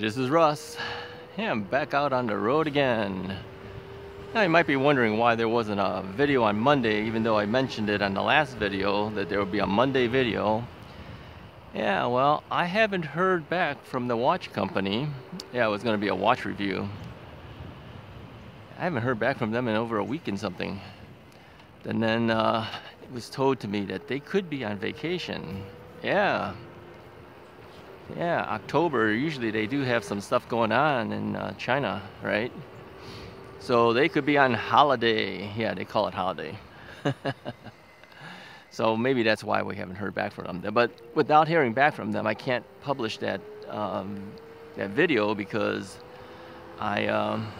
this is Russ. Yeah, I'm back out on the road again. Now you might be wondering why there wasn't a video on Monday, even though I mentioned it on the last video that there would be a Monday video. Yeah, well, I haven't heard back from the watch company. Yeah, it was going to be a watch review. I haven't heard back from them in over a week and something. And then uh, it was told to me that they could be on vacation. Yeah, yeah, October, usually they do have some stuff going on in uh, China, right? So they could be on holiday. Yeah, they call it holiday. so maybe that's why we haven't heard back from them. But without hearing back from them, I can't publish that um, that video because I um,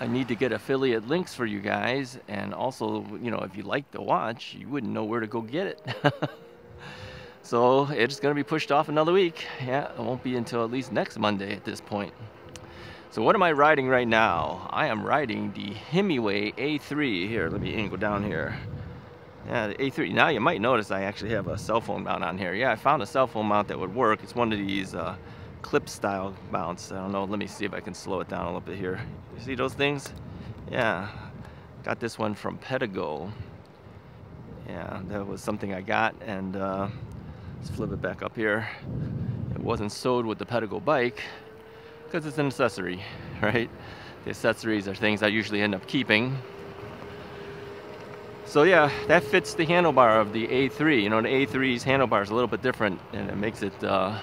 I need to get affiliate links for you guys, and also, you know, if you like the watch, you wouldn't know where to go get it. So it's to be pushed off another week. Yeah, it won't be until at least next Monday at this point. So what am I riding right now? I am riding the Himiway A3. Here, let me angle down here. Yeah, the A3. Now you might notice I actually have a cell phone mount on here. Yeah, I found a cell phone mount that would work. It's one of these uh, clip style mounts. I don't know, let me see if I can slow it down a little bit here. You see those things? Yeah, got this one from Pedego. Yeah, that was something I got and uh, Let's flip it back up here. It wasn't sewed with the Pedego bike because it's an accessory, right? The accessories are things I usually end up keeping. So yeah, that fits the handlebar of the A3. You know, the A3's handlebar is a little bit different and it makes it uh,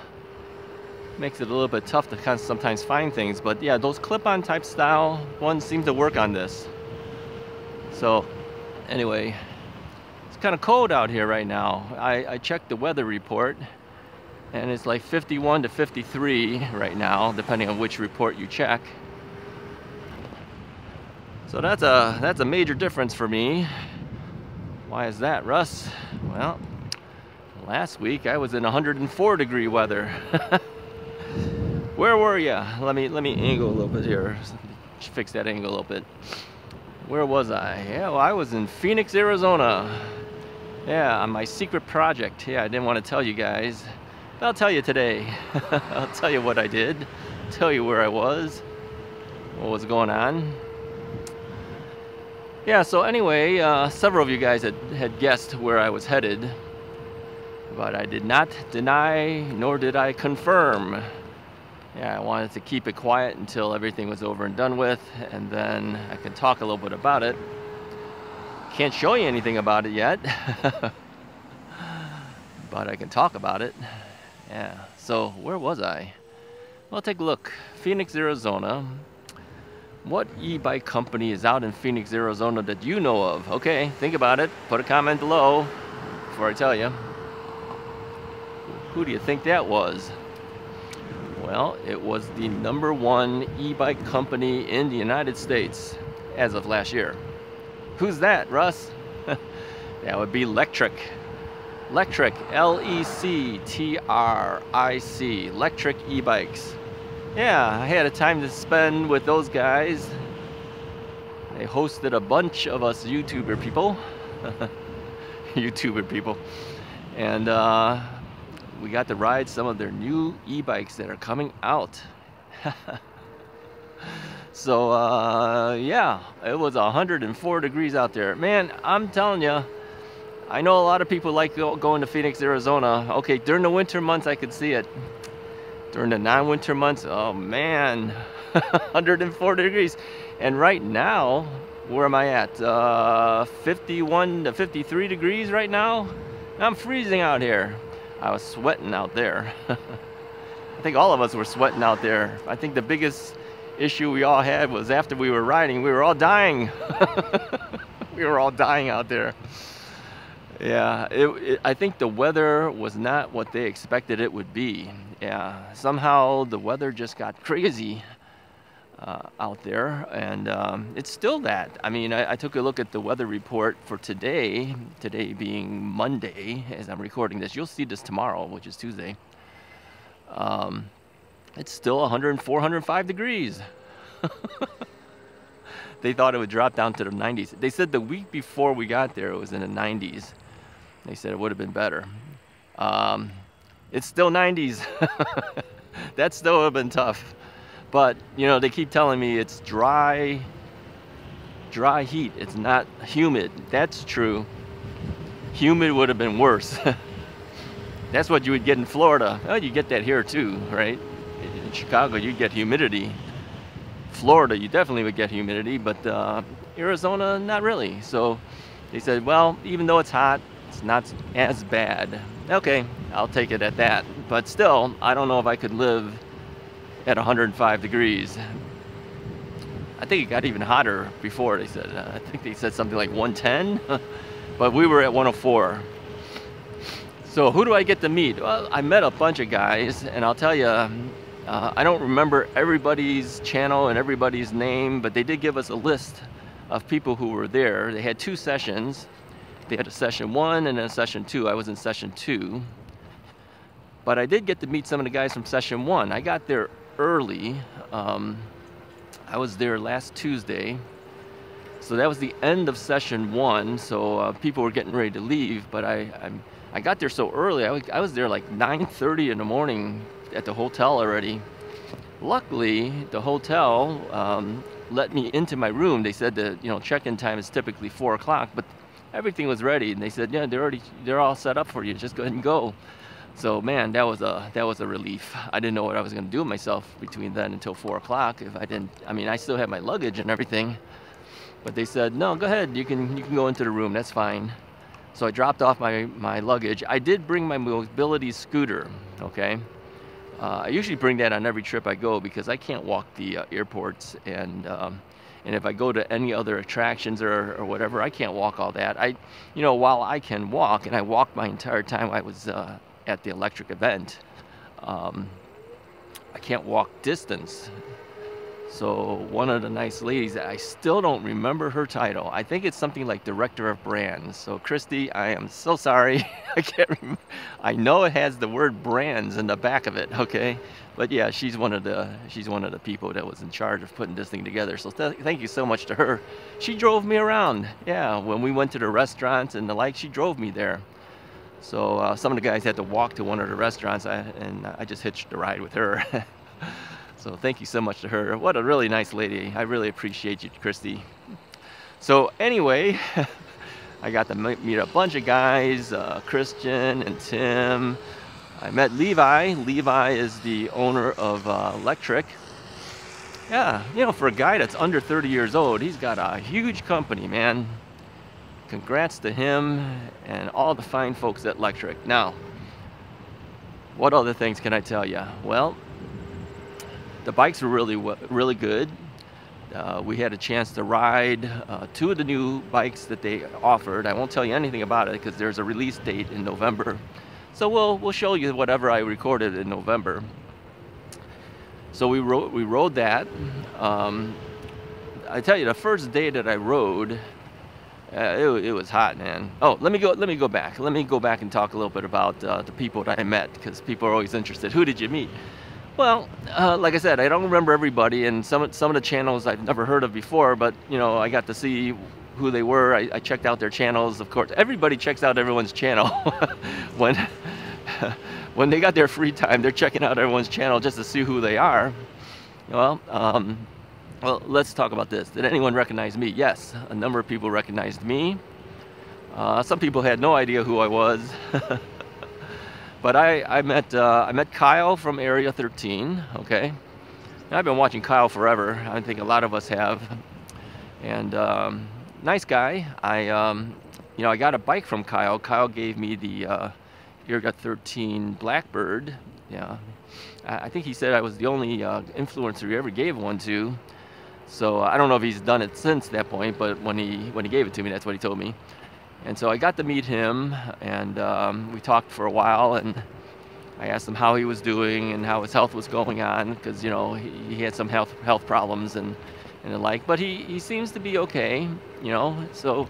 makes it a little bit tough to kind of sometimes find things. But yeah, those clip-on type style ones seem to work on this. So anyway, kind of cold out here right now. I, I checked the weather report and it's like 51 to 53 right now, depending on which report you check. So that's a, that's a major difference for me. Why is that, Russ? Well, last week I was in 104 degree weather. Where were you? Let me, let me angle a little bit here. Fix that angle a little bit. Where was I? Yeah, well, I was in Phoenix, Arizona. Yeah, on my secret project. Yeah, I didn't want to tell you guys. But I'll tell you today. I'll tell you what I did. Tell you where I was. What was going on. Yeah, so anyway, uh, several of you guys had, had guessed where I was headed. But I did not deny, nor did I confirm. Yeah, I wanted to keep it quiet until everything was over and done with, and then I could talk a little bit about it. Can't show you anything about it yet, but I can talk about it. Yeah, so where was I? Well, take a look. Phoenix, Arizona. What e-bike company is out in Phoenix, Arizona that you know of? Okay, think about it. Put a comment below before I tell you. Who do you think that was? Well, it was the number one e-bike company in the United States as of last year. Who's that, Russ? that would be Lectric. Lectric, L-E-C-T-R-I-C, Lectric e-bikes. Yeah, I had a time to spend with those guys. They hosted a bunch of us YouTuber people. YouTuber people. And uh, we got to ride some of their new e-bikes that are coming out. So uh, yeah, it was 104 degrees out there. Man, I'm telling you, I know a lot of people like going to Phoenix, Arizona. Okay, during the winter months I could see it. During the non-winter months, oh man, 104 degrees. And right now, where am I at? Uh, 51 to 53 degrees right now. I'm freezing out here. I was sweating out there. I think all of us were sweating out there. I think the biggest issue we all had was after we were riding, we were all dying. we were all dying out there. Yeah, it, it, I think the weather was not what they expected it would be. Yeah, somehow the weather just got crazy uh, out there, and um, it's still that. I mean, I, I, took a look at the weather report for today, today being Monday, as I'm recording this. You'll see this tomorrow, which is Tuesday. Um, it's still 104, 105 degrees. they thought it would drop down to the 90s. They said the week before we got there, it was in the 90s. They said it would have been better. Um, it's still 90s. that still would have been tough. But you know, they keep telling me it's dry, dry heat. It's not humid. That's true. Humid would have been worse. That's what you would get in Florida. Well, you get that here too, right? In Chicago, you'd get humidity. Florida, you definitely would get humidity, but uh, Arizona, not really. So they said, well, even though it's hot, it's not as bad. Okay, I'll take it at that. But still, I don't know if I could live at 105 degrees. I think it got even hotter before, they said. I think they said something like 110, but we were at 104. So who do I get to meet? Well, I met a bunch of guys, and I'll tell you, uh, I don't remember everybody's channel and everybody's name, but they did give us a list of people who were there. They had two sessions. They had a session one and a session two. I was in session two. But I did get to meet some of the guys from session one. I got there early. Um, I was there last Tuesday. So that was the end of session one. So uh, people were getting ready to leave, but I, I'm I got there so early. I was, I was there like 9:30 in the morning at the hotel already. Luckily, the hotel um, let me into my room. They said the you know check-in time is typically four o'clock, but everything was ready, and they said, yeah, they're already they're all set up for you. Just go ahead and go. So man, that was a that was a relief. I didn't know what I was going to do with myself between then until four o'clock. If I didn't, I mean, I still had my luggage and everything, but they said, no, go ahead. You can you can go into the room. That's fine. So I dropped off my, my luggage. I did bring my mobility scooter, okay? Uh, I usually bring that on every trip I go because I can't walk the uh, airports and um, and if I go to any other attractions or, or whatever, I can't walk all that. I, you know, while I can walk, and I walked my entire time I was uh, at the Lectric event, um, I can't walk distance. So one of the nice ladies, I still don't remember her title. I think it's something like director of brands. So Christy, I am so sorry. I can't remember. I know it has the word brands in the back of it. Okay, but yeah, she's one of the she's one of the people that was in charge of putting this thing together. So th thank you so much to her. She drove me around. Yeah, when we went to the restaurants and the like, she drove me there. So uh, some of the guys had to walk to one of the restaurants, and I just hitched a ride with her. So thank you so much to her. What a really nice lady. I really appreciate you, Christy. So anyway, I got to meet a bunch of guys, uh, Christian and Tim. I met Levi. Levi is the owner of uh, Lectric. Yeah, you know, for a guy that's under 30 years old, he's got a huge company, man. Congrats to him and all the fine folks at Lectric. Now, what other things can I tell you? Well, the bikes were really really good. Uh, we had a chance to ride uh, two of the new bikes that they offered. I won't tell you anything about it because there's a release date in November. So we'll we'll show you whatever I recorded in November. So we rode we rode that. Um, I tell you, the first day that I rode, uh, it, it, was hot, man. Oh, let me go. Let me go back. Let me go back and talk a little bit about uh, the people that I met because people are always interested. Who did you meet? Well, uh, like I said, I don't remember everybody, and some some of the channels I've never heard of before. But you know, I got to see who they were. I, I checked out their channels. Of course, everybody checks out everyone's channel when when they got their free time. They're checking out everyone's channel just to see who they are. Well, um, well, let's talk about this. Did anyone recognize me? Yes, a number of people recognized me. Uh, some people had no idea who I was. But I, I met uh, I met Kyle from Area 13. Okay, and I've been watching Kyle forever. I think a lot of us have. And um, nice guy. I um, you know I got a bike from Kyle. Kyle gave me the uh, Area 13 Blackbird. Yeah, I, I think he said I was the only uh, influencer he ever gave one to. So I don't know if he's done it since that point, but when he when he gave it to me, that's what he told me. And so I got to meet him, and um, we talked for a while, and I asked him how he was doing and how his health was going on, because you know he, he, had some health health problems and and the like. But he, he seems to be okay, you know. So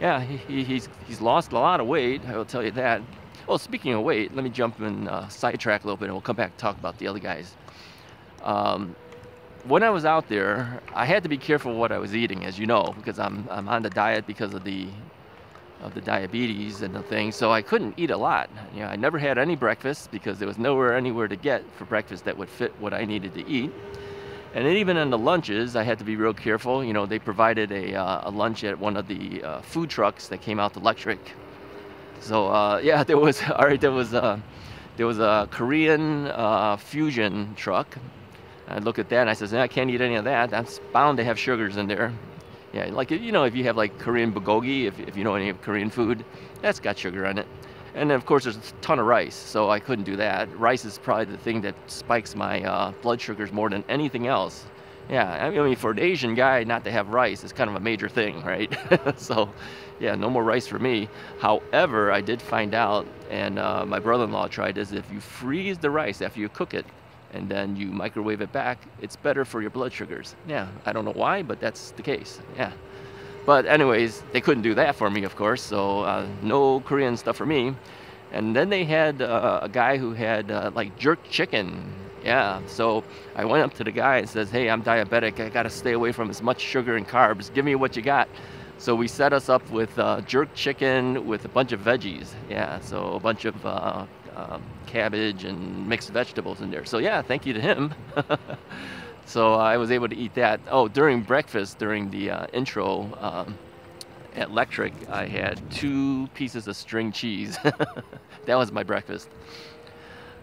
yeah, he, he's he's lost a lot of weight. I will tell you that. Well, speaking of weight, let me jump and uh, sidetrack a little bit, and we'll come back and talk about the other guys. Um, when I was out there, I had to be careful what I was eating, as you know, because I'm I'm on the diet because of the of the diabetes and the thing, so I couldn't eat a lot. You know, I never had any breakfast because there was nowhere anywhere to get for breakfast that would fit what I needed to eat. And then even in the lunches, I had to be real careful. You know, they provided a, uh, a lunch at one of the uh, food trucks that came out Lectric. So uh, yeah, there was all right. There was a there was a Korean uh, fusion truck. I looked at that and I says, I can't eat any of that. That's bound to have sugars in there. Yeah, like you know, if you have like Korean bulgogi, if, if you know any of Korean food, that's got sugar in it. And then of course there's a ton of rice, so I couldn't do that. Rice is probably the thing that spikes my uh, blood sugars more than anything else. Yeah, I mean for an Asian guy not to have rice is kind of a major thing, right? so yeah, no more rice for me. However, I did find out, and uh, my brother-in-law tried this, if you freeze the rice after you cook it, and then you microwave it back, it's better for your blood sugars. Yeah, I don't know why, but that's the case. Yeah. But anyways, they couldn't do that for me, of course, so uh, no Korean stuff for me. And then they had uh, a guy who had uh, like jerk chicken. Yeah, so I went up to the guy and says, hey, I'm diabetic. I gotta stay away from as much sugar and carbs. Give me what you got. So we set us up with uh, jerk chicken with a bunch of veggies. Yeah, so a bunch of uh, um, cabbage and mixed vegetables in there. So yeah, thank you to him. so I was able to eat that. Oh, during breakfast, during the uh, intro um, at Lectric, I had two pieces of string cheese. that was my breakfast.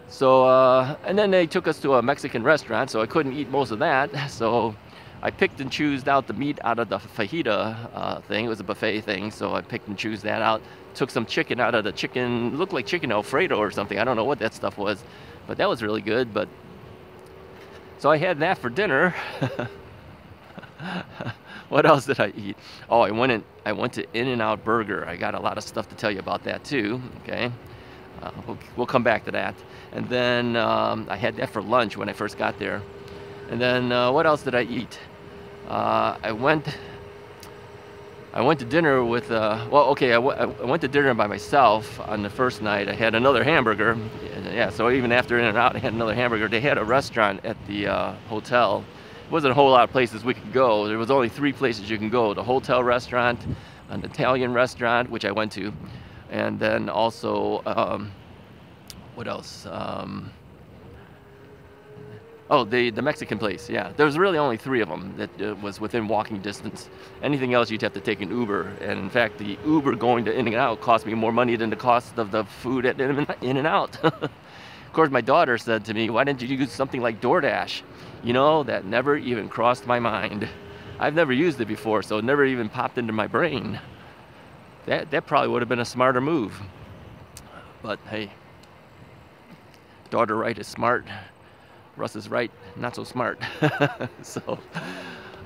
So, uh, and then they took us to a Mexican restaurant, so I couldn't eat most of that. So I picked and chose out the meat out of the fajita uh, thing. It was a buffet thing, so I picked and chose that out. Took some chicken out of the chicken, looked like chicken alfredo or something. I don't know what that stuff was, but that was really good. But so I had that for dinner. what else did I eat? Oh, I went in. I went to In-N-Out Burger. I got a lot of stuff to tell you about that too. Okay, uh, we'll, we'll, come back to that. And then um, I had that for lunch when I first got there. And then uh, what else did I eat? Uh, I went I went to dinner with, uh, well, okay, I, went to dinner by myself on the first night. I had another hamburger. Yeah, so even after In and Out, I had another hamburger. They had a restaurant at the uh, hotel. It wasn't a whole lot of places we could go. There was only three places you can go. The hotel restaurant, an Italian restaurant, which I went to, and then also, um, what else? Um, Oh, the, the Mexican place, yeah. There was really only three of them that uh, was within walking distance. Anything else, you'd have to take an Uber. And in fact, the Uber going to In-N-Out cost me more money than the cost of the food at In-N-Out. of course, my daughter said to me, why didn't you use something like DoorDash? You know, that never even crossed my mind. I've never used it before, so it never even popped into my brain. That, that probably would have been a smarter move. But hey, daughter right is smart. Russ is right, not so smart. so,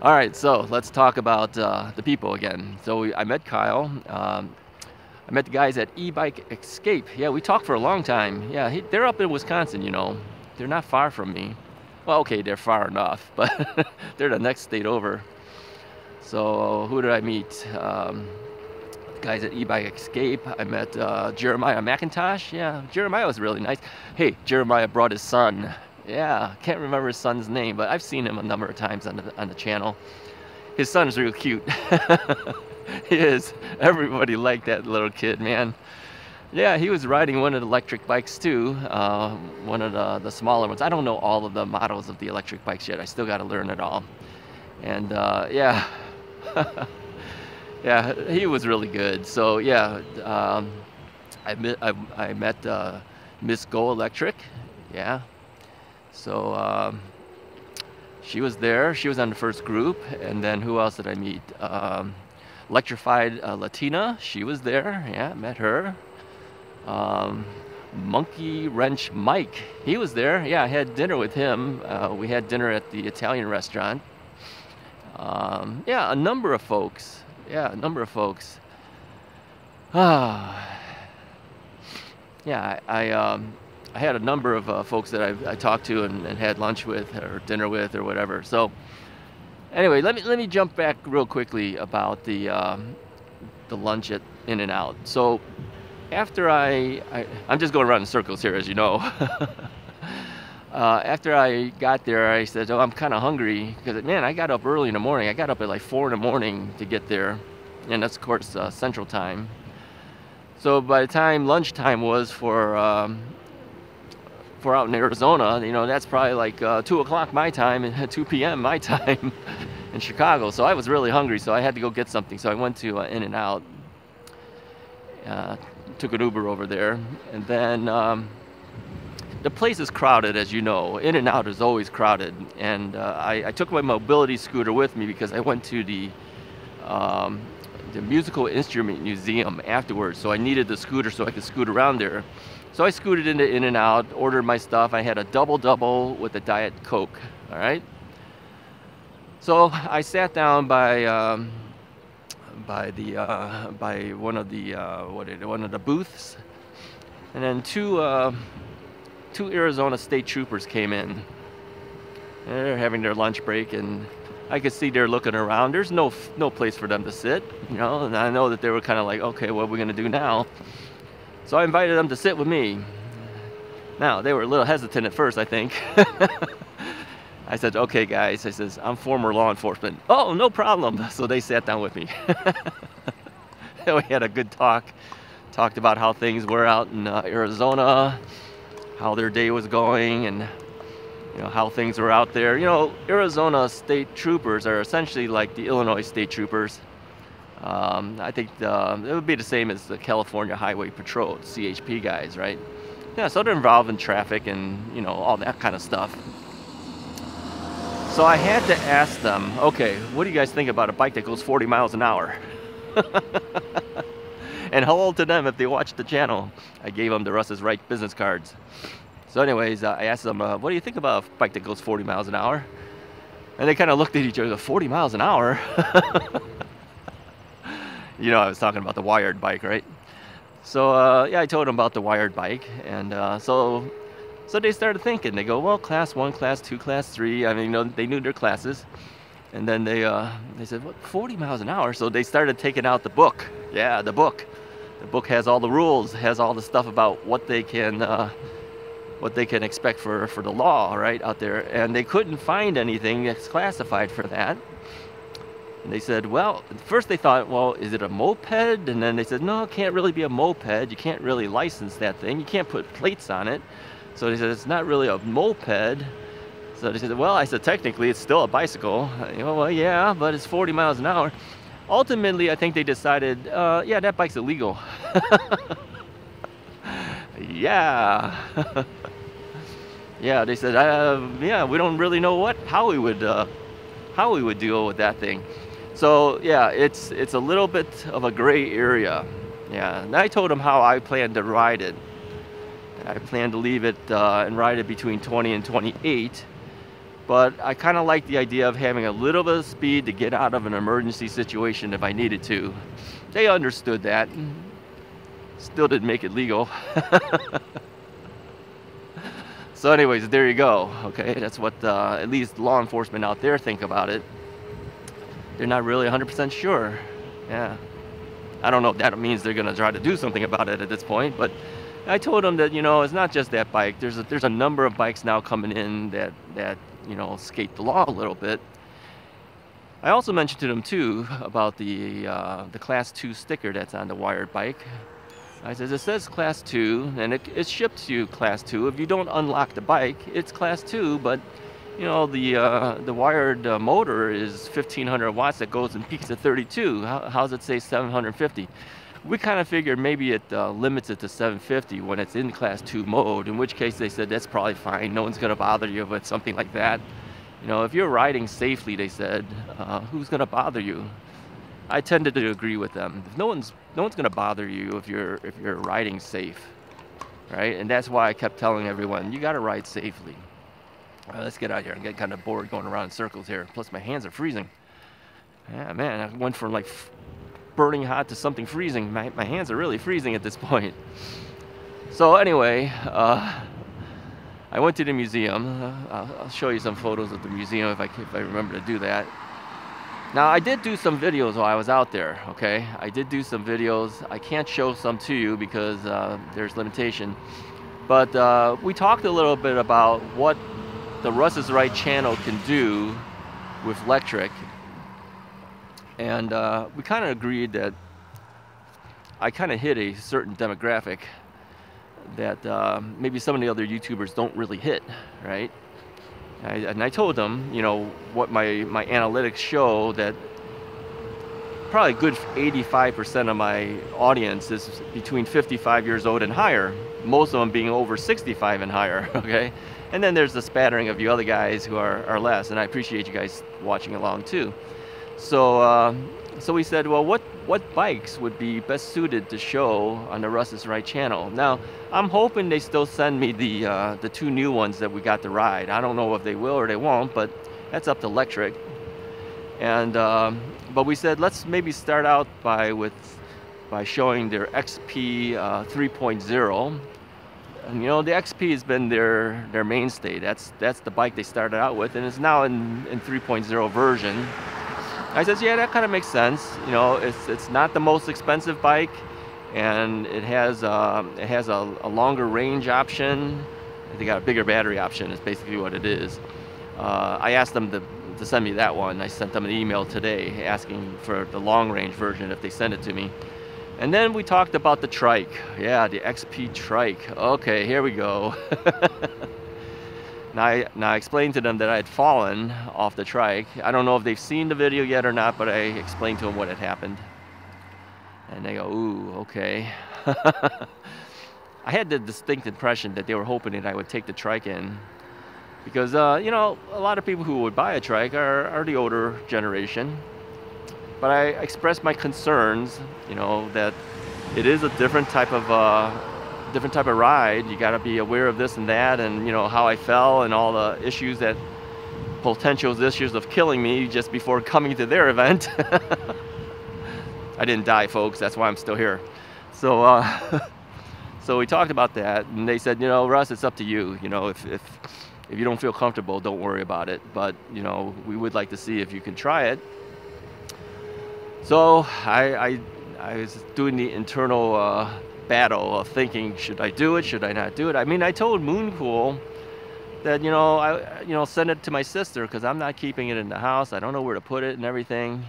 all right, so let's talk about uh, the people again. So we, I met Kyle. Um, I met the guys at E-Bike Escape. Yeah, we talked for a long time. Yeah, he, they're up in Wisconsin, you know. They're not far from me. Well, okay, they're far enough, but they're the next state over. So who did I meet? Um, guys at E-Bike Escape. I met uh, Jeremiah McIntosh. Yeah, Jeremiah was really nice. Hey, Jeremiah brought his son. Yeah, can't remember his son's name, but I've seen him a number of times on the, on the channel. His son's real cute. he is. Everybody liked that little kid, man. Yeah, he was riding one of the electric bikes too, uh, one of the, the smaller ones. I don't know all of the models of the electric bikes yet. I still got to learn it all. And uh, yeah, yeah, he was really good. So yeah, um, I met, I, I met uh, Miss Go Electric. Yeah, so um, she was there. She was on the first group. And then who else did I meet? Um, Electrified uh, Latina. She was there. Yeah, met her. Um, Monkey Wrench Mike. He was there. Yeah, I had dinner with him. Uh, we had dinner at the Italian restaurant. Um, yeah, a number of folks. Yeah, a number of folks. Ah. yeah, I, I um, I had a number of uh, folks that I, I talked to and, and, had lunch with or dinner with or whatever. So anyway, let me let me jump back real quickly about the um, the lunch at In-N-Out. So after I, I am just going around in circles here, as you know. uh, after I got there, I said, "Oh, I'm kind of hungry because man, I got up early in the morning. I got up at like four in the morning to get there, and that's of course uh, Central Time." So by the time lunchtime was for um, for out in Arizona, you know, that's probably like uh, 2 o'clock my time and 2 p.m. my time in Chicago. So I was really hungry, so I had to go get something. So I went to uh, In-N-Out, uh, took an Uber over there, and then um, the place is crowded, as you know. In-N-Out is always crowded, and uh, I, I, took my mobility scooter with me because I went to the um, the musical instrument museum afterwards. So I needed the scooter so I could scoot around there. So I scooted into In-N-Out, ordered my stuff. I had a double double with a Diet Coke. All right. So I sat down by um, by the uh, by one of the uh, what it, one of the booths, and then two uh, two Arizona state troopers came in. They're having their lunch break, and I could see they're looking around. There's no no place for them to sit, you know. And I know that they were kind of like, okay, what are we gonna do now? So I invited them to sit with me. Now, they were a little hesitant at first, I think. I said, okay, guys, I says, I'm former law enforcement. Oh, no problem. So they sat down with me. we had a good talk. Talked about how things were out in uh, Arizona, how their day was going, and you know how things were out there. You know, Arizona state troopers are essentially like the Illinois state troopers. Um, I think the, it would be the same as the California Highway Patrol, CHP guys, right? Yeah, so they're involved in traffic and you know all that kind of stuff. So I had to ask them, okay, what do you guys think about a bike that goes 40 miles an hour? and hello to them if they watch the channel. I gave them the Russ is Right business cards. So anyways, uh, I asked them, uh, what do you think about a bike that goes 40 miles an hour? And they kind of looked at each other, 40 miles an hour? you know, I was talking about the wired bike, right? So uh, yeah, I told them about the wired bike, and uh, so so they started thinking. They go, well, class one, class two, class three. I mean, you know, they knew their classes, and then they uh, they said, what, 40 miles an hour? So they started taking out the book. Yeah, the book. The book has all the rules, has all the stuff about what they can. Uh, what they can expect for, for the law, right, out there. And they couldn't find anything that's classified for that. And they said, well, first they thought, well, is it a moped? And then they said, no, it can't really be a moped. You can't really license that thing. You can't put plates on it. So they said, it's not really a moped. So they said, well, I said, technically it's still a bicycle. You know, well, yeah, but it's 40 miles an hour. Ultimately, I think they decided, uh, yeah, that bike's illegal. yeah. yeah, they said, uh, yeah, we don't really know what, how we would, uh, how we would deal with that thing. So yeah, it's it's a little bit of a gray area. Yeah, and I told him how I plan to ride it. I plan to leave it uh, and ride it between 20 and 28. But I kind of like the idea of having a little bit of speed to get out of an emergency situation if I needed to. They understood that. Still didn't make it legal. so anyways, there you go. Okay, that's what uh, at least law enforcement out there think about it they're not really 100% sure. Yeah. I don't know if that means they're going to try to do something about it at this point, but I told them that, you know, it's not just that bike. There's a, there's a number of bikes now coming in that, that, you know, skate the law a little bit. I also mentioned to them too about the, uh, the class two sticker that's on the wired bike. I said, it says class two and it, it ships you class two. If you don't unlock the bike, it's class two, but you know, the uh, the wired uh, motor is 1500 watts that goes and peaks at 32. How, does it say 750? We kind of figured maybe it uh, limits it to 750 when it's in class 2 mode, in which case they said that's probably fine. No one's going to bother you with something like that. You know, if you're riding safely, they said, uh, who's going to bother you? I tended to agree with them. No one's no one's going to bother you if you're if you're riding safe, right? And that's why I kept telling everyone, you got to ride safely. Let's get out here. I'm getting kind of bored going around in circles here. Plus my hands are freezing. Yeah, man, I went from like burning hot to something freezing. My, my hands are really freezing at this point. So anyway, uh, I went to the museum. Uh, I'll, I'll, show you some photos of the museum if I, if I remember to do that. Now I did do some videos while I was out there, okay? I did do some videos. I can't show some to you because uh, there's limitation. But uh, we talked a little bit about what the Russ is Right channel can do with Lectric. And uh, we kind of agreed that I kind of hit a certain demographic that uh, maybe some of the other YouTubers don't really hit, right? I, and I told them, you know, what my, my analytics show that probably a good 85% of my audience is between 55 years old and higher, most of them being over 65 and higher, okay? And then there's the spattering of you other guys who are, are less, and I appreciate you guys watching along too. So, uh, so we said, well, what, what bikes would be best suited to show on the Russ is Right channel? Now, I'm hoping they still send me the, uh, the two new ones that we got to ride. I don't know if they will or they won't, but that's up to Lectric. And, um, but we said, let's maybe start out by, with, by showing their XP uh, 3.0. And you know, the XP has been their, their mainstay. That's, that's the bike they started out with, and it's now in, in 3.0 version. I says, yeah, that kind of makes sense. You know, it's, it's not the most expensive bike, and it has, uh, it has a, a, longer range option. They got a bigger battery option, It's basically what it is. Uh, I asked them to, to send me that one. I sent them an email today asking for the long range version if they send it to me. And then we talked about the trike. Yeah, the XP trike. Okay, here we go. Now I, now I explained to them that I had fallen off the trike. I don't know if they've seen the video yet or not, but I explained to them what had happened. And they go, ooh, okay. I had the distinct impression that they were hoping that I would take the trike in. Because, uh, you know, a lot of people who would buy a trike are, are the older generation. But I expressed my concerns, you know, that it is a different type of uh, different type of ride. You got to be aware of this and that, and you know how I fell and all the issues that potential issues of killing me just before coming to their event. I didn't die, folks. That's why I'm still here. So, uh, so we talked about that, and they said, you know, Russ, it's up to you. You know, if if if you don't feel comfortable, don't worry about it. But you know, we would like to see if you can try it. So I I, I was doing the internal. Uh, battle of thinking, should I do it, should I not do it? I mean, I told Mooncool that, you know, I, you know, send it to my sister because I'm not keeping it in the house. I don't know where to put it and everything.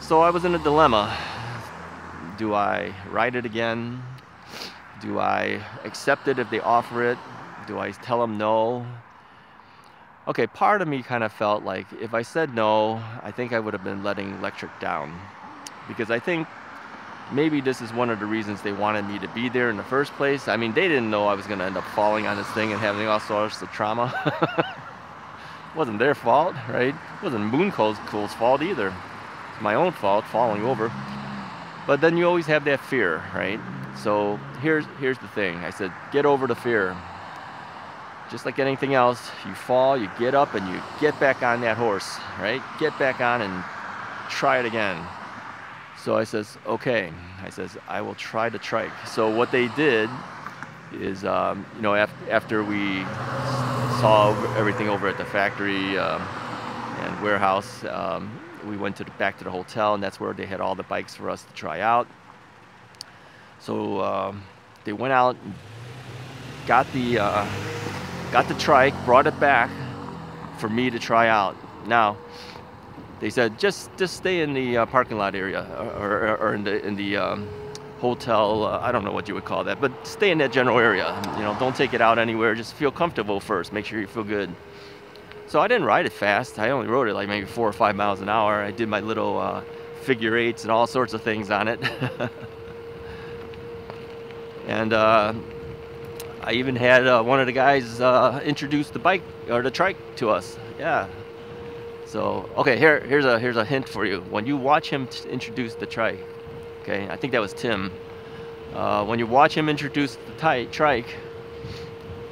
So I was in a dilemma. Do I write it again? Do I accept it if they offer it? Do I tell them no? Okay, part of me kind of felt like if I said no, I think I would have been letting Lectric down. Because I think maybe this is one of the reasons they wanted me to be there in the first place. I mean, they didn't know I was going to end up falling on this thing and having all sorts of trauma. wasn't their fault, right? Wasn't Moon Mooncool's fault either. It's my own fault, falling over. But then you always have that fear, right? So here's, here's the thing. I said, get over the fear. Just like anything else, you fall, you get up, and you get back on that horse, right? Get back on and try it again. So I says, okay. I says, I will try to trike. So what they did is, um, you know, af after we saw everything over at the factory um, and warehouse, um, we went to the, back to the hotel, and that's where they had all the bikes for us to try out. So um, they went out, and got the uh, got the trike, brought it back for me to try out. Now, they said just just stay in the uh, parking lot area or, or, or, in the in the um, hotel. Uh, I don't know what you would call that, but stay in that general area. You know, don't take it out anywhere. Just feel comfortable first. Make sure you feel good. So I didn't ride it fast. I only rode it like maybe four or five miles an hour. I did my little uh, figure eights and all sorts of things on it. and uh, I even had uh, one of the guys uh, introduce the bike or the trike to us. Yeah, so, okay, here, here's a here's a hint for you. When you watch him introduce the trike, okay, I think that was Tim. Uh, when you watch him introduce the trike,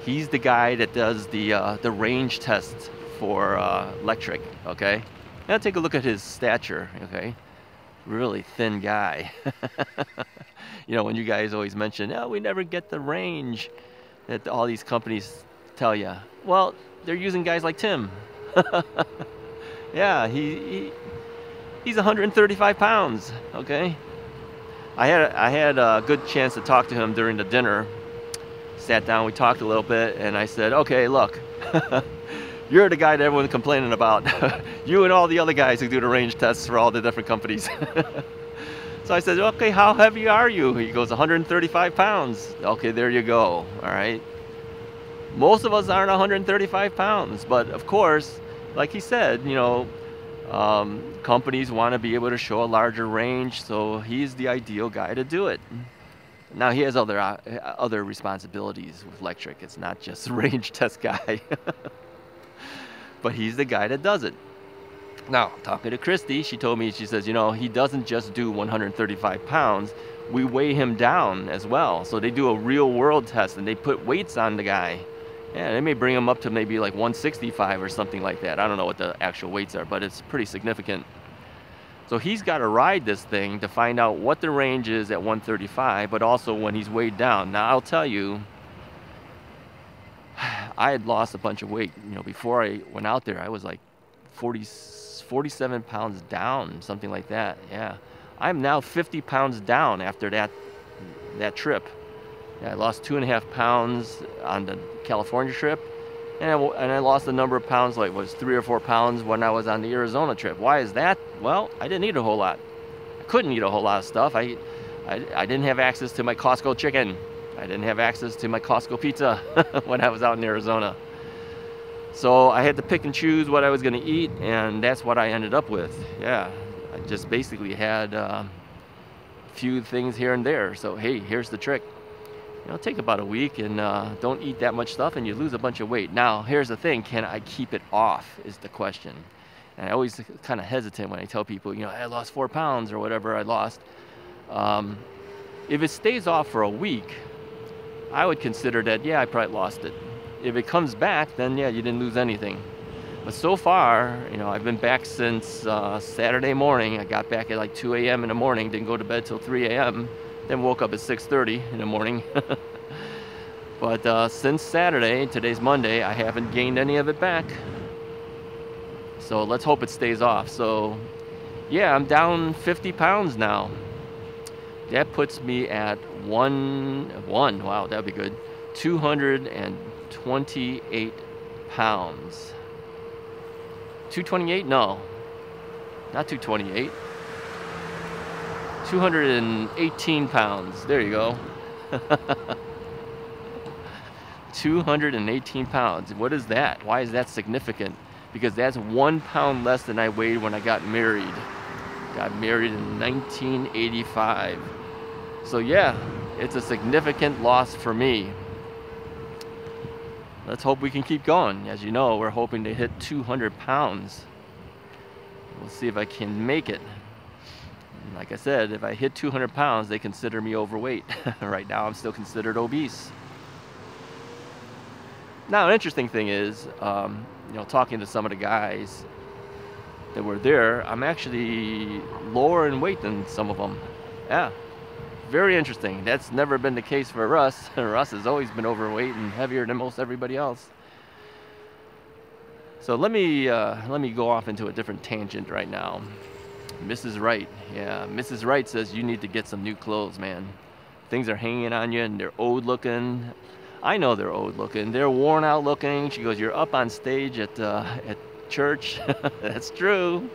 he's the guy that does the uh, the range test for uh, Lectric. Okay, now take a look at his stature. Okay, really thin guy. you know, when you guys always mention, oh, we never get the range that all these companies tell you. Well, they're using guys like Tim. Yeah, he, he he's 135 pounds. Okay. I had I had a good chance to talk to him during the dinner. Sat down, we talked a little bit, and I said, "Okay, look, you're the guy that everyone's complaining about. you and all the other guys who do the range tests for all the different companies." So I said, okay, how heavy are you? He goes, 135 pounds. Okay, there you go. All right. Most of us aren't 135 pounds, but of course, like he said, you know, um, companies want to be able to show a larger range, so he's the ideal guy to do it. Now he has other uh, other responsibilities with Lectric. It's not just range test guy, but he's the guy that does it. Now talking to Christy, she told me she says, you know, he doesn't just do 135 pounds. We weigh him down as well. So they do a real world test and they put weights on the guy yeah, they may bring him up to maybe like 165 or something like that. I don't know what the actual weights are, but it's pretty significant. So he's got to ride this thing to find out what the range is at 135, but also when he's weighed down. Now I'll tell you, I had lost a bunch of weight. You know, before I went out there, I was like 40, 47 pounds down, something like that. Yeah, I'm now 50 pounds down after that that trip. Yeah, I lost two and a half pounds on the California trip, and I, and I lost a number of pounds, like was three or four pounds when I was on the Arizona trip. Why is that? Well, I didn't eat a whole lot. I couldn't eat a whole lot of stuff. I, I, I didn't have access to my Costco chicken. I didn't have access to my Costco pizza when I was out in Arizona. So I had to pick and choose what I was going to eat, and that's what I ended up with. Yeah, I just basically had a uh, few things here and there. So hey, here's the trick you know, take about a week and uh, don't eat that much stuff and you lose a bunch of weight. Now, here's the thing, can I keep it off is the question. And I always kind of hesitant when I tell people, you know, I lost four pounds or whatever I lost. Um, if it stays off for a week, I would consider that, yeah, I probably lost it. If it comes back, then yeah, you didn't lose anything. But so far, you know, I've been back since uh, Saturday morning. I got back at like 2 a.m. in the morning, didn't go to bed till 3 a.m. Then woke up at 6.30 in the morning. but uh, since Saturday, today's Monday, I haven't gained any of it back. So let's hope it stays off. So yeah, I'm down 50 pounds now. That puts me at one, one, wow, that'd be good. 228 pounds. 228? No, not 228. 218 pounds. There you go. 218 pounds. What is that? Why is that significant? Because that's one pound less than I weighed when I got married. Got married in 1985. So yeah, it's a significant loss for me. Let's hope we can keep going. As you know, we're hoping to hit 200 pounds. We'll see if I can make it like I said, if I hit 200 pounds, they consider me overweight. right now, I'm still considered obese. Now, an interesting thing is, um, you know, talking to some of the guys that were there, I'm actually lower in weight than some of them. Yeah, very interesting. That's never been the case for Russ. Russ has always been overweight and heavier than most everybody else. So let me uh, let me go off into a different tangent right now. Mrs. Wright. Yeah, Mrs. Wright says you need to get some new clothes, man. Things are hanging on you and they're old looking. I know they're old looking. They're worn out looking. She goes, you're up on stage at, uh, at church. That's true.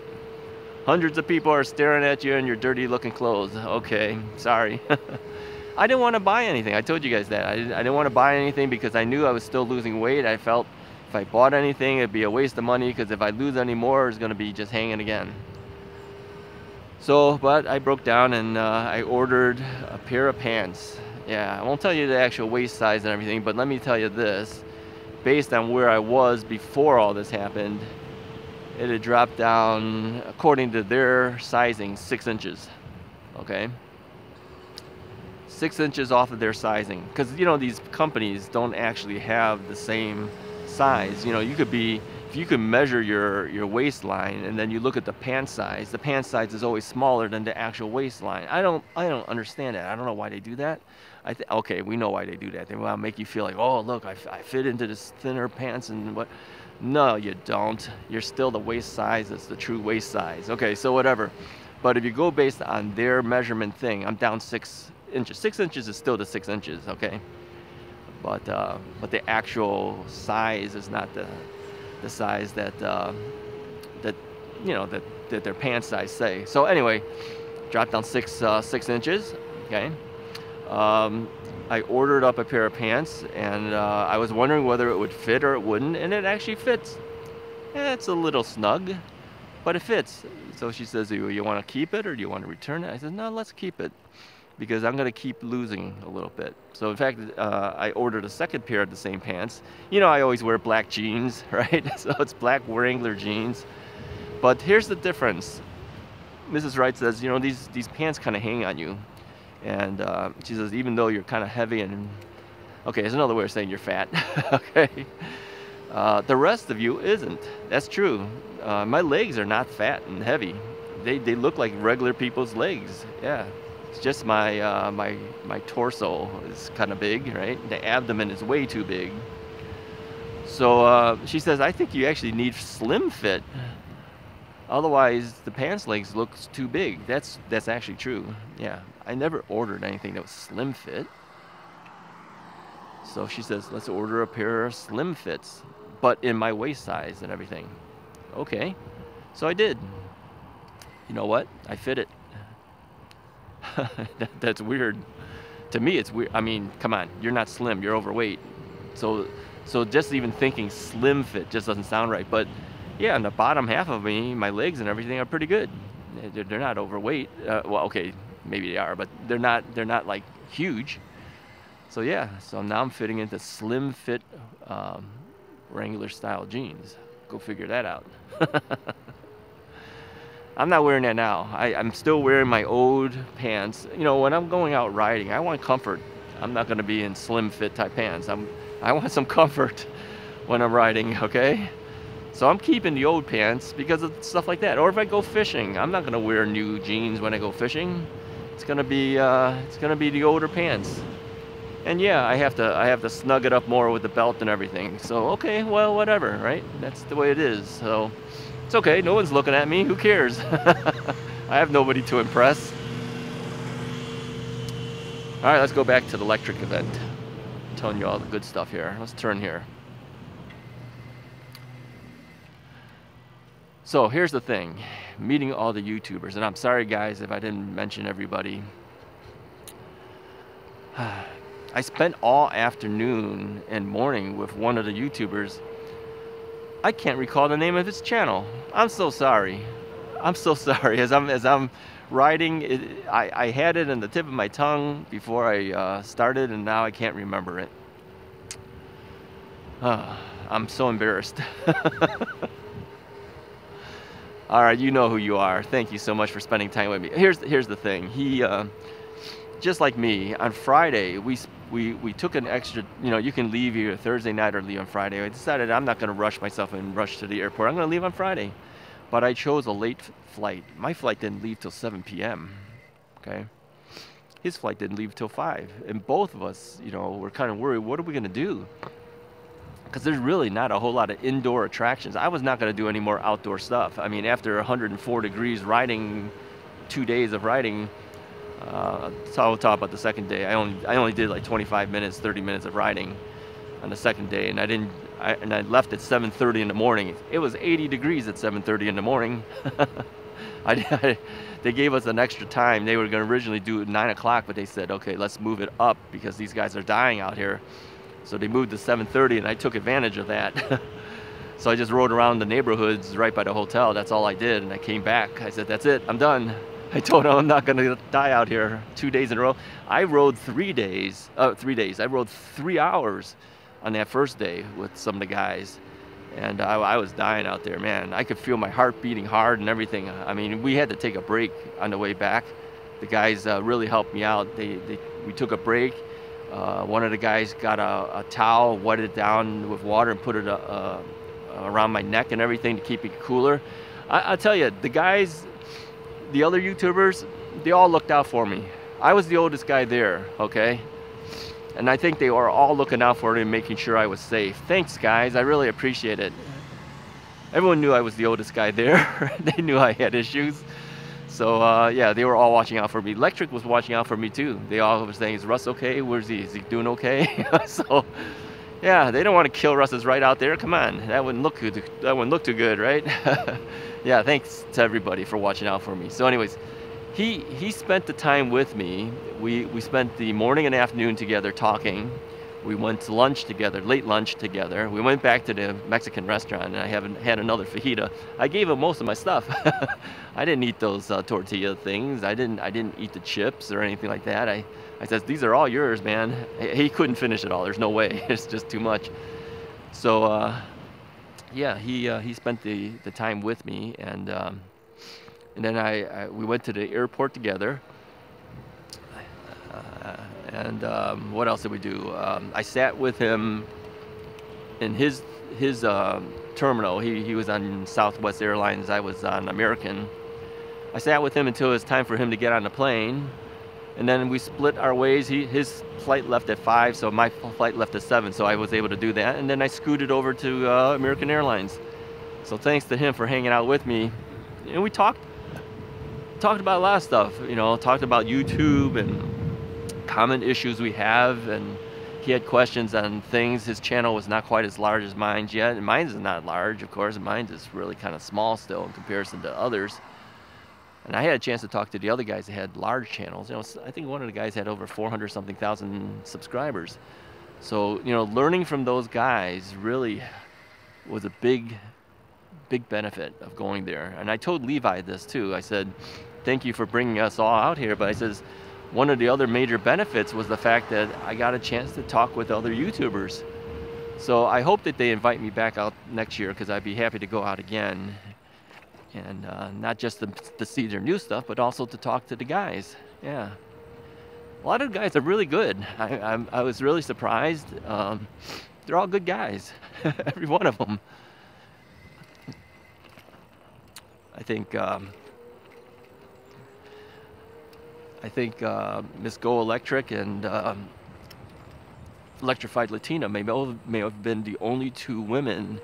Hundreds of people are staring at you in your dirty looking clothes. Okay, sorry. I didn't want to buy anything. I told you guys that. I didn't, want to buy anything because I knew I was still losing weight. I felt if I bought anything, it'd be a waste of money because if I lose any more, it's going to be just hanging again. So, but I broke down and uh, I ordered a pair of pants. Yeah, I won't tell you the actual waist size and everything, but let me tell you this. Based on where I was before all this happened, it had dropped down, according to their sizing, six inches. Okay? Six inches off of their sizing. Because, you know, these companies don't actually have the same size. You know, you could be if you can measure your, your waistline and then you look at the pant size, the pant size is always smaller than the actual waistline. I don't, I don't understand that. I don't know why they do that. I th- okay, we know why they do that. They want to make you feel like, oh, look, I fit into this thinner pants and what. No, you don't. You're still the waist size. It's the true waist size. Okay, so whatever. But if you go based on their measurement thing, I'm down six inches. Six inches is still the six inches, okay? But uh, but the actual size is not the the size that uh, that you know that, that their pants size say. So anyway, drop down six uh, six inches. Okay. Um, I ordered up a pair of pants, and uh, I was wondering whether it would fit or it wouldn't, and it actually fits. it's a little snug, but it fits. So she says, "You, you want to keep it or do you want to return it?" I said, "No, let's keep it." because I'm going to keep losing a little bit. So in fact, uh, I ordered a second pair of the same pants. You know, I always wear black jeans, right? so it's black Wrangler jeans. But here's the difference. Mrs. Wright says, you know, these, these pants kind of hang on you. And uh, she says, even though you're kind of heavy and, okay, there's another way of saying you're fat, okay? Uh, the rest of you isn't. That's true. Uh, my legs are not fat and heavy. They, they look like regular people's legs, yeah. It's just my, uh, my, my torso is kind of big, right? The abdomen is way too big. So uh, she says, I think you actually need slim fit. Otherwise, the pants legs looks too big. That's that's actually true. Yeah, I never ordered anything that was slim fit. So she says, let's order a pair of slim fits, but in my waist size and everything. Okay, so I did. You know what? I fit it. that, that's weird. To me, it's weird. I mean, come on, you're not slim, you're overweight. So, so just even thinking slim fit just doesn't sound right. But yeah, on the bottom half of me, my legs and everything are pretty good. They're, they're not overweight. Uh, well, okay, maybe they are, but they're not. They're not like huge. So yeah, so now I'm fitting into slim fit um, Wrangler style jeans. Go figure that out. I'm not wearing that now. I, am still wearing my old pants. You know, when I'm going out riding, I want comfort. I'm not going to be in slim fit type pants. I'm, I want some comfort when I'm riding, okay? So I'm keeping the old pants because of stuff like that. Or if I go fishing, I'm not going to wear new jeans when I go fishing. It's to be, uh, it's to be the older pants. And yeah, I have to, I have to snug it up more with the belt and everything. So okay, well, whatever, right? That's the way it is. So. It's okay, no one's looking at me. Who cares? I have nobody to impress. All right, let's go back to the Lectric event. I'm telling you all the good stuff here. Let's turn here. So here's the thing, meeting all the YouTubers, and I'm sorry guys if I didn't mention everybody. I spent all afternoon and morning with one of the YouTubers I can't recall the name of his channel. I'm so sorry. I'm so sorry. As I'm as I'm writing, it, I I had it in the tip of my tongue before I uh, started, and now I can't remember it. Uh, I'm so embarrassed. All right, you know who you are. Thank you so much for spending time with me. Here's here's the thing. He, uh, just like me, on Friday we we, we took an extra, you know, you can leave here Thursday night or leave on Friday. I decided I'm not going to rush myself and rush to the airport. I'm going to leave on Friday. But I chose a late flight. My flight didn't leave till 7 p.m. Okay. His flight didn't leave till 5. And both of us, you know, were kind of worried what are we going to do? Because there's really not a whole lot of indoor attractions. I was not going to do any more outdoor stuff. I mean, after 104 degrees riding, two days of riding, uh, so I'll talk about the second day. I only I only did like 25 minutes, 30 minutes of riding on the second day, and I didn't. I, and I left at 7:30 in the morning. It was 80 degrees at 7:30 in the morning. I, I, they gave us an extra time. They were going to originally do it 9 o'clock, but they said, okay, let's move it up because these guys are dying out here. So they moved to 7:30, and I took advantage of that. so I just rode around the neighborhoods right by the hotel. That's all I did, and I came back. I said, that's it. I'm done. I told him I'm not going to die out here two days in a row. I rode three days, uh, three days. I rode three hours on that first day with some of the guys. And I, I, was dying out there, man. I could feel my heart beating hard and everything. I mean, we had to take a break on the way back. The guys uh, really helped me out. They, they, we took a break. Uh, one of the guys got a, a, towel, wetted it down with water, and put it uh, uh around my neck and everything to keep it cooler. I, will tell you, the guys the other YouTubers, they all looked out for me. I was the oldest guy there, okay? And I think they were all looking out for me and making sure I was safe. Thanks, guys. I really appreciate it. Everyone knew I was the oldest guy there. they knew I had issues. So, uh, yeah, they were all watching out for me. Lectric was watching out for me, too. They all were saying, is Russ okay? Where's he? Is he doing okay? so, yeah, they don't want to kill Russ right out there. Come on. That wouldn't look good. That wouldn't look too good, right? yeah, thanks to everybody for watching out for me. So anyways, he he spent the time with me. We we spent the morning and afternoon together talking. We went to lunch together, late lunch together. We went back to the Mexican restaurant and I haven't had another fajita. I gave him most of my stuff. I didn't eat those uh, tortilla things. I didn't I didn't eat the chips or anything like that. I I said these are all yours, man. He couldn't finish it all. There's no way. It's just too much. So uh, yeah, he uh, he spent the the time with me and. Um, and then I, I, we went to the airport together. Uh, and um, what else did we do? Um, I sat with him in his his um, terminal. He, he was on Southwest Airlines. I was on American. I sat with him until it was time for him to get on the plane, and then we split our ways. He, his flight left at five, so my flight left at seven. So I was able to do that, and then I scooted over to uh, American Airlines. So thanks to him for hanging out with me, and we talked talked about a lot of stuff. You know, talked about YouTube and common issues we have, and he had questions on things. His channel was not quite as large as mine's yet, and mine's is not large, of course. Mine's is really kind of small still in comparison to others. And I had a chance to talk to the other guys that had large channels. You know, I think one of the guys had over 400 something thousand subscribers. So, you know, learning from those guys really was a big big benefit of going there. And I told Levi this too. I said, thank you for bringing us all out here. But I says, one of the other major benefits was the fact that I got a chance to talk with other YouTubers. So I hope that they invite me back out next year because I'd be happy to go out again. And uh, not just to, to see their new stuff, but also to talk to the guys. Yeah. A lot of guys are really good. I, I, I was really surprised. Um, they're all good guys, every one of them. I think um, I think uh, Miss Go Electric and um, Electrified Latina may, may have been the only two women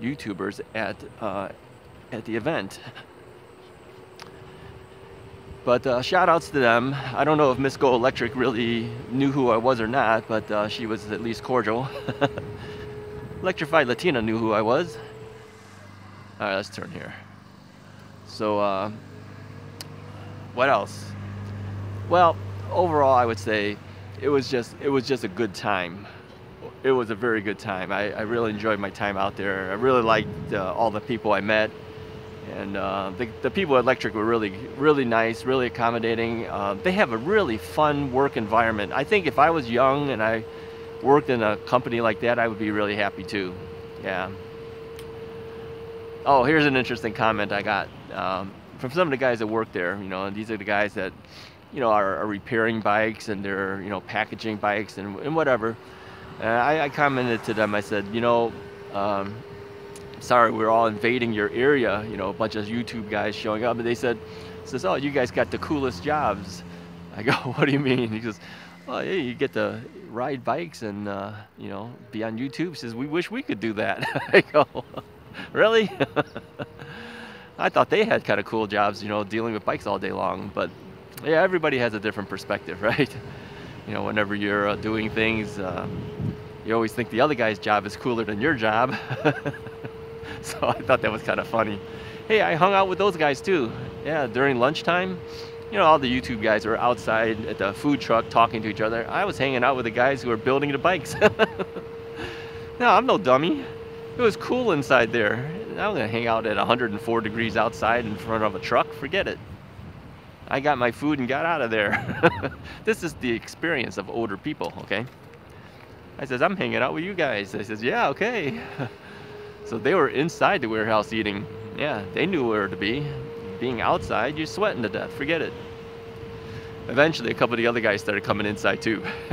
YouTubers at uh, at the event. But uh, shout outs to them. I don't know if Miss Go Electric really knew who I was or not, but uh, she was at least cordial. Electrified Latina knew who I was. All right, let's turn here. So, uh, what else? Well, overall, I would say it was just it was just a good time. It was a very good time. I, I really enjoyed my time out there. I really liked uh, all the people I met, and uh, the, the people at Lectric were really really nice, really accommodating. Uh, they have a really fun work environment. I think if I was young and I worked in a company like that, I would be really happy too. Yeah. Oh, here's an interesting comment I got um, from some of the guys that work there. You know, and these are the guys that, you know, are, are repairing bikes and they're, you know, packaging bikes and, and whatever. And I, I, commented to them. I said, you know, um, sorry, we're all invading your area. You know, a bunch of YouTube guys showing up, and they said, says, oh, you guys got the coolest jobs. I go, what do you mean? He goes, well, yeah, you get to ride bikes and uh, you know be on YouTube. He says, we wish we could do that. I go really? I thought they had kind of cool jobs, you know, dealing with bikes all day long. But yeah, everybody has a different perspective, right? You know, whenever you're uh, doing things, um, you always think the other guy's job is cooler than your job. so I thought that was kind of funny. Hey, I hung out with those guys too. Yeah, during lunchtime, you know, all the YouTube guys were outside at the food truck talking to each other. I was hanging out with the guys who were building the bikes. no, I'm no dummy. It was cool inside there. I'm gonna hang out at 104 degrees outside in front of a truck. Forget it. I got my food and got out of there. this is the experience of older people, okay? I says, I'm hanging out with you guys. I says, yeah, okay. so they were inside the warehouse eating. Yeah, they knew where to be. Being outside, you're sweating to death. Forget it. Eventually, a couple of the other guys started coming inside too.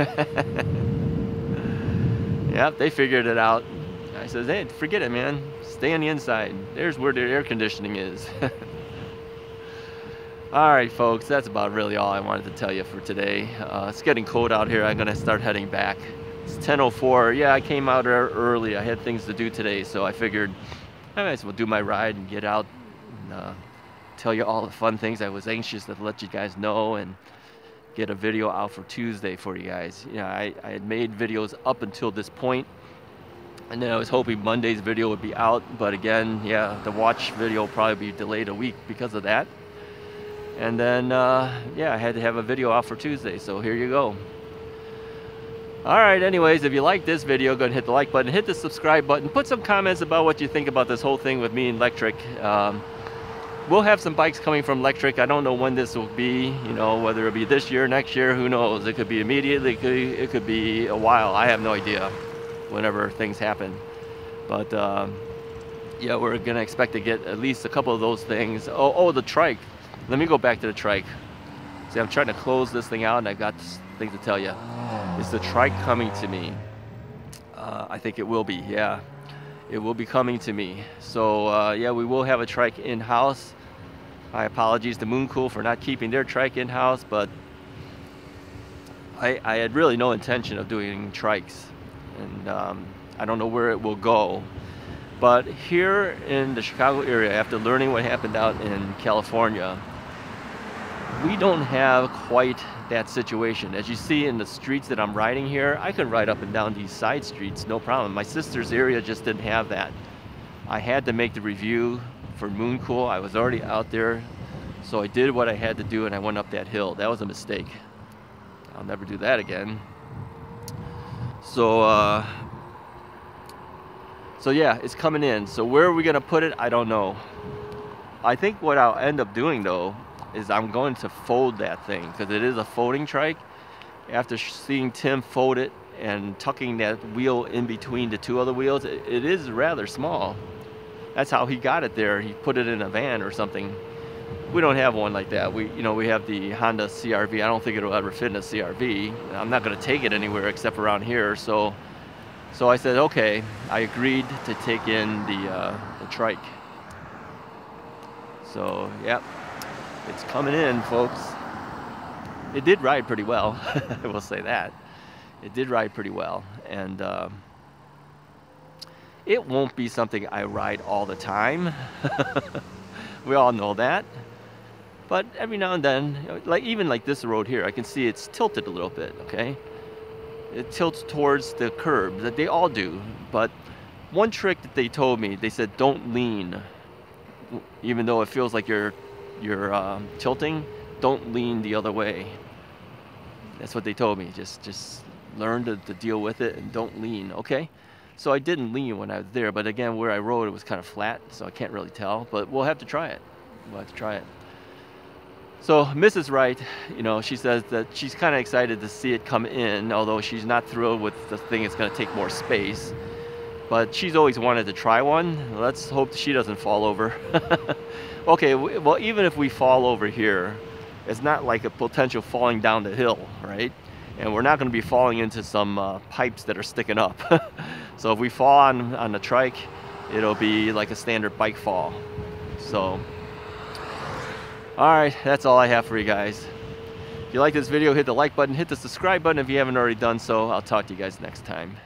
yep, they figured it out. I says, hey, forget it, man. Stay on the inside. There's where the air conditioning is. All right, folks, that's about really all I wanted to tell you for today. Uh, it's getting cold out here. I'm going to start heading back. It's 10.04. Yeah, I came out early. I had things to do today, so I figured I might as well do my ride and get out and uh, tell you all the fun things I was anxious to let you guys know and get a video out for Tuesday for you guys. You know, I, I had made videos up until this point and then I was hoping Monday's video would be out, but again, yeah, the watch video will probably be delayed a week because of that. And then, uh, yeah, I had to have a video off for Tuesday, so here you go. All right, anyways, if you like this video, go and hit the like button, hit the subscribe button, put some comments about what you think about this whole thing with me and Lectric. Um, we'll have some bikes coming from Lectric. I don't know when this will be, you know, whether it'll be this year, next year, who knows. It could be immediately, it could, it could be a while. I have no idea whenever things happen. But um, yeah, we're gonna expect to get at least a couple of those things. Oh, oh, the trike. Let me go back to the trike. See, I'm trying to close this thing out and I've got things to tell you. Is the trike coming to me? Uh, I think it will be, yeah. It will be coming to me. So uh, yeah, we will have a trike in-house. My apologies to Mooncool for not keeping their trike in-house, but I, I, had really no intention of doing trikes. And um, I don't know where it will go. But here in the Chicago area, after learning what happened out in California, we don't have quite that situation. As you see in the streets that I'm riding here, I could ride up and down these side streets, no problem. My sister's area just didn't have that. I had to make the review for Mooncool. I was already out there, so I did what I had to do and I went up that hill. That was a mistake. I'll never do that again. So, uh, so yeah, it's coming in. So where are we gonna put it? I don't know. I think what I'll end up doing though is I'm going to fold that thing because it is a folding trike. After seeing Tim fold it and tucking that wheel in between the two other wheels, it, it is rather small. That's how he got it there. He put it in a van or something. We don't have one like that. We, you know, we have the Honda CRV. I don't think it'll ever fit in a CRV. I'm not going to take it anywhere except around here. So, so I said, okay. I agreed to take in the uh, the trike. So, yep, it's coming in, folks. It did ride pretty well, I will say that. It did ride pretty well, and uh, it won't be something I ride all the time. we all know that. But every now and then, like even like this road here, I can see it's tilted a little bit, okay? It tilts towards the curb, that they all do. But one trick that they told me, they said don't lean, even though it feels like you're you're um, tilting, don't lean the other way. That's what they told me. Just just learn to, to deal with it and don't lean, okay? So I didn't lean when I was there, but again, where I rode, it was kind of flat, so I can't really tell, but we'll have to try it. We'll have to try it. So Mrs. Wright, you know, she says that she's kind of excited to see it come in, although she's not thrilled with the thing it's going to take more space. But she's always wanted to try one. Let's hope she doesn't fall over. okay, well, even if we fall over here, it's not like a potential falling down the hill, right? And we're not going to be falling into some uh, pipes that are sticking up. so if we fall on, on the trike, it'll be like a standard bike fall. So, all right, that's all I have for you guys. If you like this video, hit the like button, hit the subscribe button if you haven't already done so. I'll talk to you guys next time.